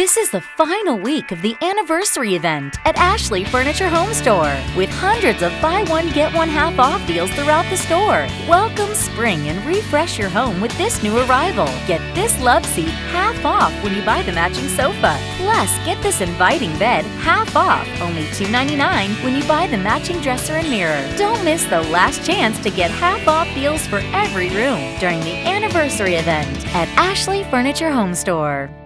This is the final week of the anniversary event at Ashley Furniture HomeStore with hundreds of buy one get one half off deals throughout the store. Welcome spring and refresh your home with this new arrival. Get this love seat half off when you buy the matching sofa. Plus, get this inviting bed half off, only $2.99 when you buy the matching dresser and mirror. Don't miss the last chance to get half off deals for every room during the anniversary event at Ashley Furniture HomeStore.